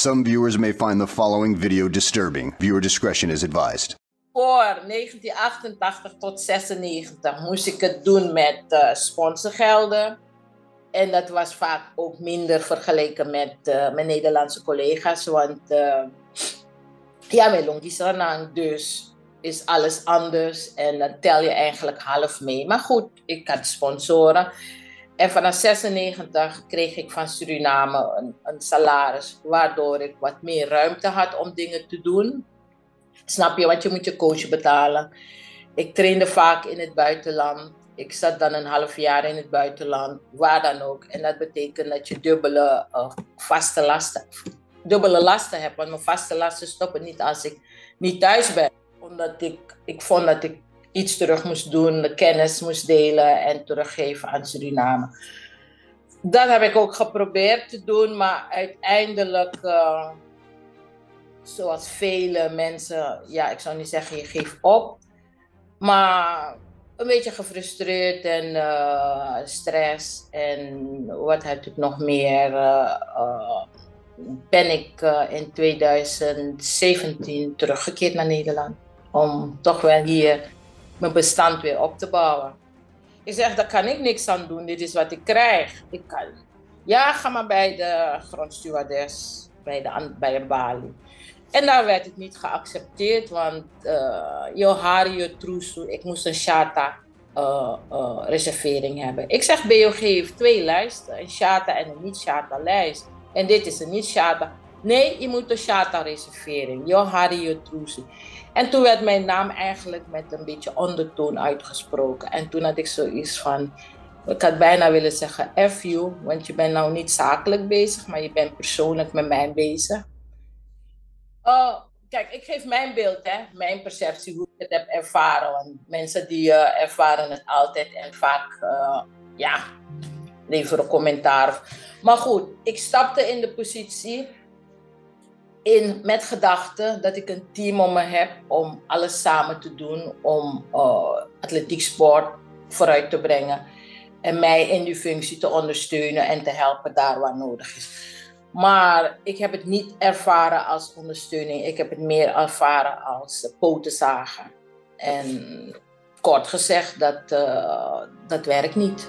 Some viewers may find the following video disturbing. Viewer discretion is advised. Voor 1988 tot 96 moest ik het doen met uh, sponsorgelden. En dat was vaak ook minder vergeleken met uh, mijn Nederlandse collega's. Want uh, ja, mijn longisranang dus is alles anders. En dan tel je eigenlijk half mee. Maar goed, ik had sponsoren. En vanaf 96 kreeg ik van Suriname een, een, salaris, waardoor ik wat meer ruimte had om dingen te doen. Snap je, want je moet je coach betalen. Ik trainde vaak in het buitenland. Ik zat dan een half jaar in het buitenland, waar dan ook. En dat betekent dat je dubbele uh, vaste lasten, dubbele lasten hebt. Want mijn vaste lasten stoppen niet als ik niet thuis ben. Omdat ik, ik vond dat ik iets terug moest doen, de kennis moest delen en teruggeven aan Suriname. Dat heb ik ook geprobeerd te doen, maar uiteindelijk, uh, zoals vele mensen, ja, ik zou niet zeggen je geeft op, maar een beetje gefrustreerd en uh, stress en wat heb ik nog meer. Uh, ben ik in 2017 teruggekeerd naar Nederland om toch wel hier mijn bestand weer op te bouwen. Ik zeg, daar kan ik niks aan doen. Dit is wat ik krijg. Ik kan. Ja, ga maar bij de grondstewardess, bij de, bij de balie. En daar werd het niet geaccepteerd, want uh, Johari Trusu, ik moest een Shata uh, uh, reservering hebben. Ik zeg, BOG heeft twee lijsten, een Shata en een niet-Shata lijst. En dit is een niet-Shata. Nee, je moet een Shata reservering, Johari Trusu. En toen werd mijn naam eigenlijk met een beetje ondertoon uitgesproken. En toen had ik zoiets van, ik had bijna willen zeggen F you, want je bent nou niet zakelijk bezig, maar je bent persoonlijk met mij bezig. Oh, kijk, ik geef mijn beeld, hè, mijn perceptie, hoe ik het heb ervaren. Want mensen die uh, ervaren het altijd en vaak, uh, ja, leveren commentaar. Maar goed, ik stapte in de positie in, met gedachte dat ik een team om me heb om alles samen te doen om uh, atletiek sport vooruit te brengen en mij in die functie te ondersteunen en te helpen daar waar nodig is. Maar ik heb het niet ervaren als ondersteuning, ik heb het meer ervaren als potenzagen. En kort gezegd, dat, uh, dat werkt niet.